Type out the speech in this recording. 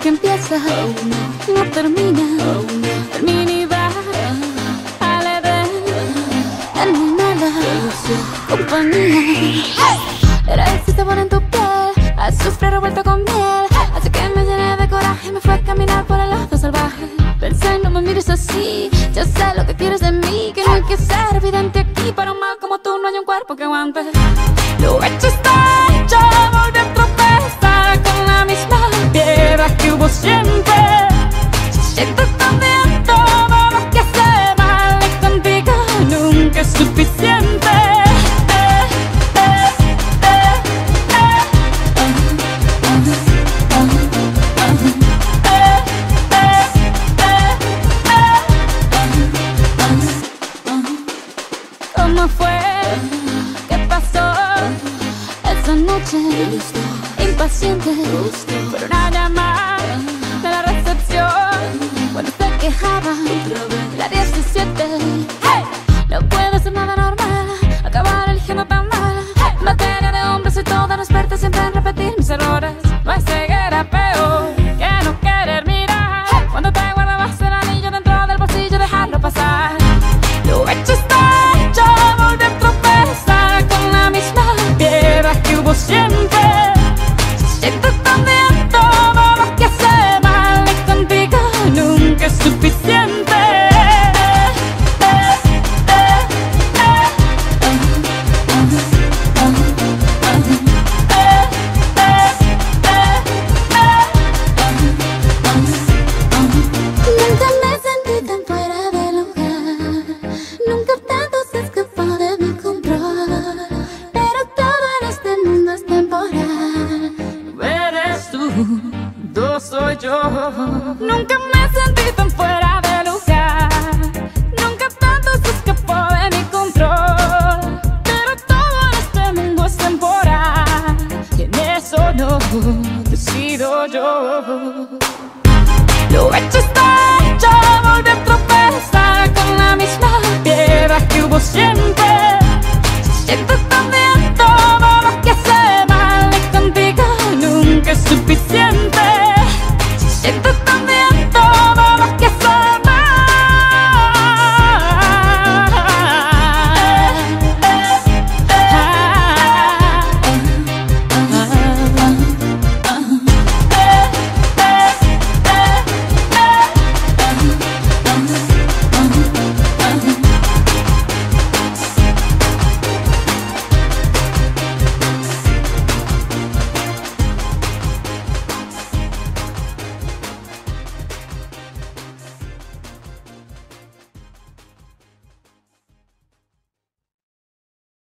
que empieza, no termina, y va al Edén, en compañía. Era ese sabor en tu piel, azufre revuelto con miel, así que me llené de coraje, me fue a caminar por el lado salvaje. Pensé, no me mires así, ya sé lo que quieres de mí, que no hay que ser evidente aquí, para un mal como tú no hay un cuerpo que aguante. Lo hecho está también todo lo que mal y contigo nunca es suficiente. ¿Cómo fue? ¿Qué pasó? Esa noche impaciente una llamada de recepción. Cuando se quejaba suficiente. Eh, eh, eh, eh. Nunca me job. No, I just start job.